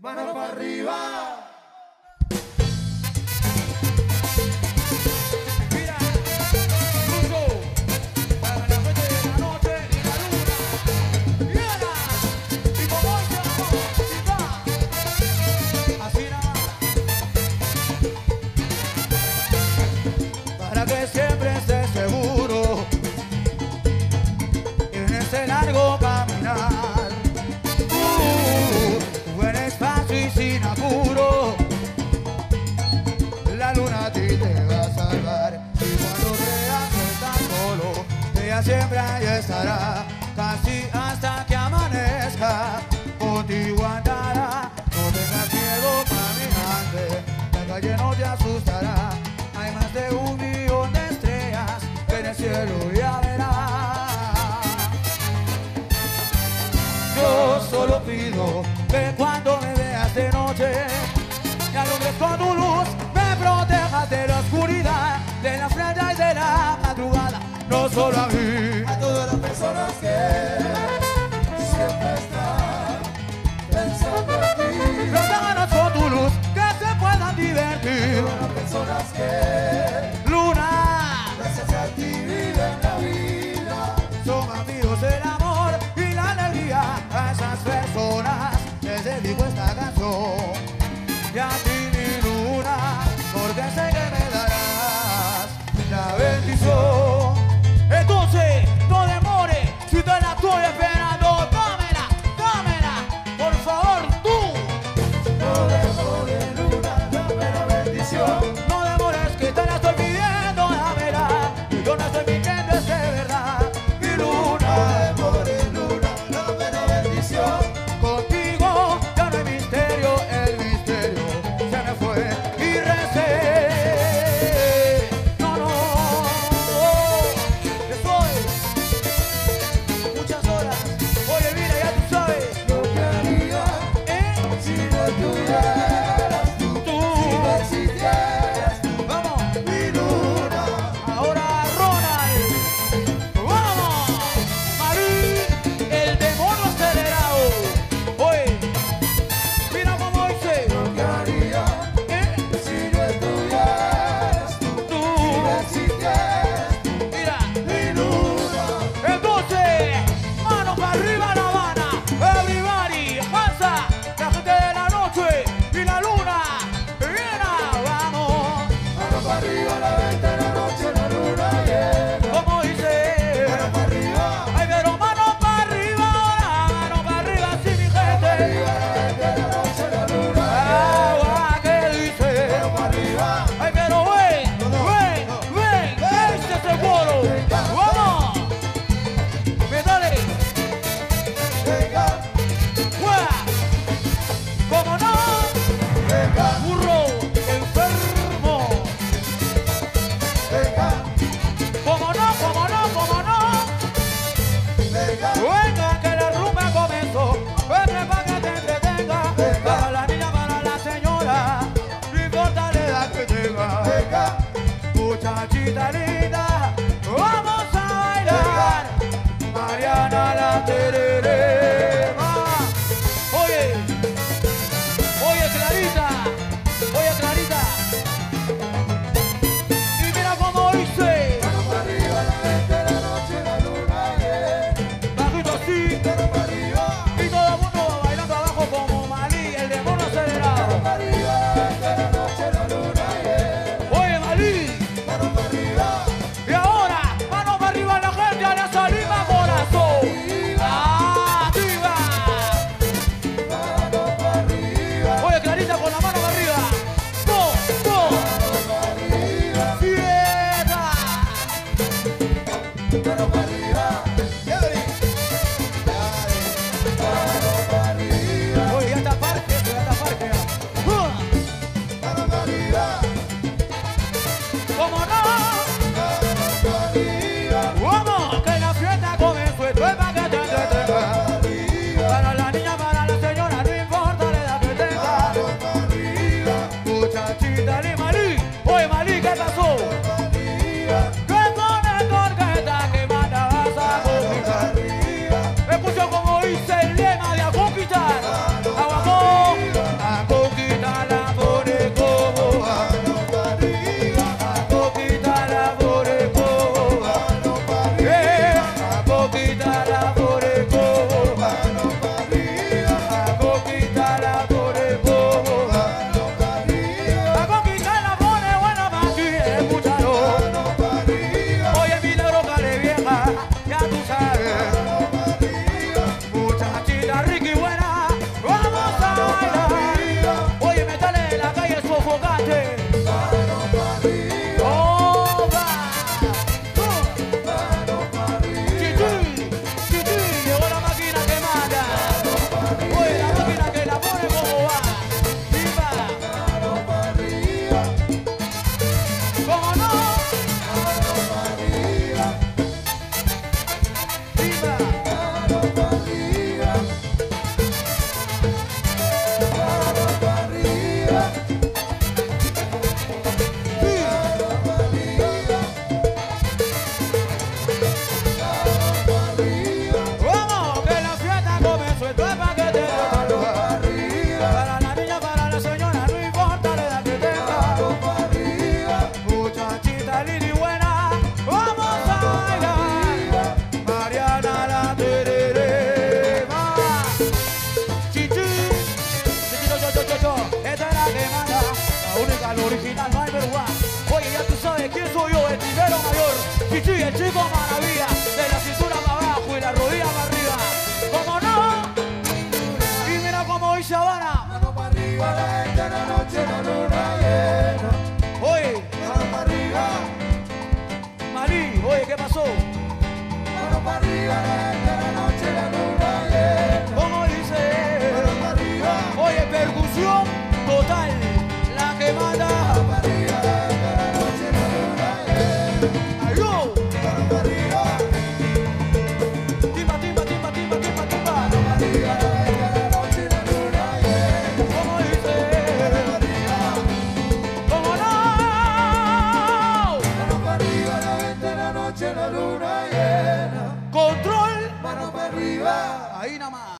Mano para arriba. siempre ahí estará, casi hasta que amanezca, por ti guardará. No tengas miedo, caminante, la calle no te asustará. Hay más de un millón de estrellas que en el cielo ya verá. Yo solo pido que cuando me veas de noche, me alumbres con un dans la. llega el original number one. Oye, ya tú sabes quién soy yo, el primero mayor. Chichi, el chico maravilla. De la cintura para abajo y la rodilla para arriba. ¿Cómo no? Y mira cómo hoy Sabana. Mano para arriba, la gente en la noche, la luna llena. Oye. Mano para arriba. Malí, oye, ¿qué pasó? Mano para arriba, la gente en la noche, la luna llena. ¿Cómo dice? Mano para arriba. Oye, percusión total.